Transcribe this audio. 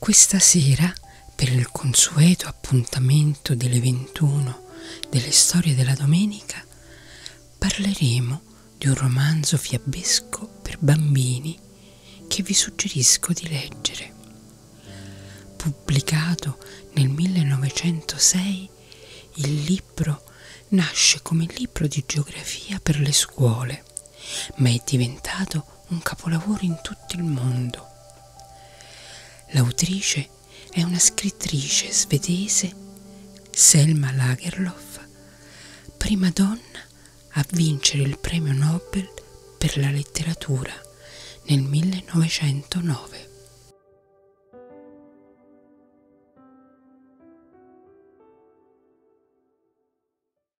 Questa sera, per il consueto appuntamento delle 21 delle storie della domenica, parleremo di un romanzo fiabesco per bambini che vi suggerisco di leggere. Pubblicato nel 1906, il libro nasce come libro di geografia per le scuole, ma è diventato un capolavoro in tutto il mondo. L'autrice è una scrittrice svedese, Selma Lagerlof, prima donna a vincere il premio Nobel per la letteratura nel 1909.